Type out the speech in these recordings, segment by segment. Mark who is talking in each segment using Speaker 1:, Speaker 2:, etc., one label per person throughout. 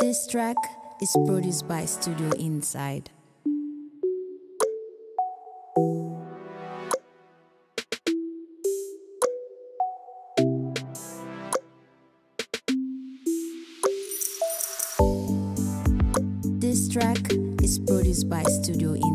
Speaker 1: This track is produced by Studio Inside. This track is produced by Studio Inside.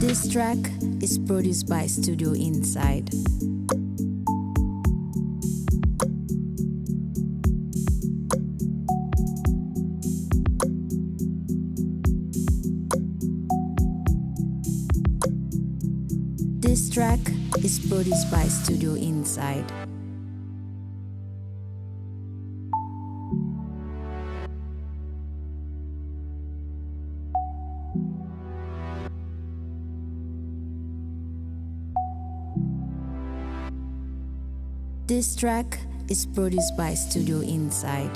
Speaker 1: This track is produced by Studio Inside. This track is produced by Studio Inside. This track is produced by Studio Inside.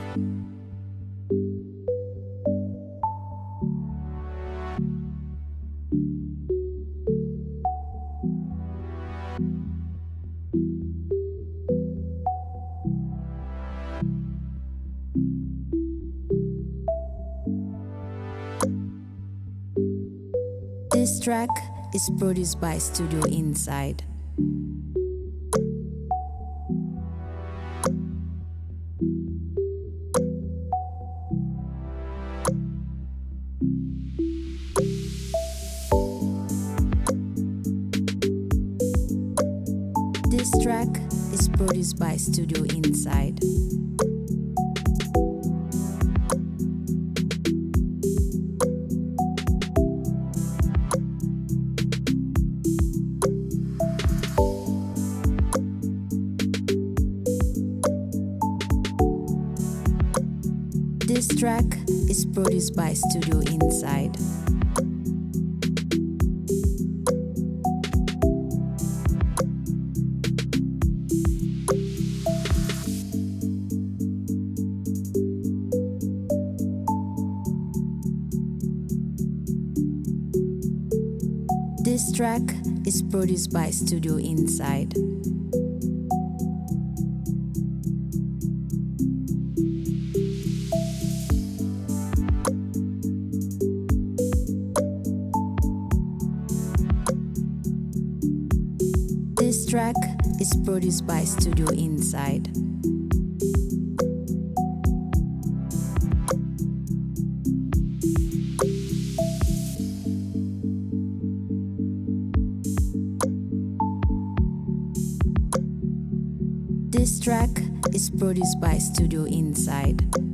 Speaker 1: This track is produced by Studio Inside. This track is produced by Studio Inside. This track is produced by Studio Inside. This track is produced by Studio Inside. Track is produced by Studio Inside. This track is produced by Studio Inside.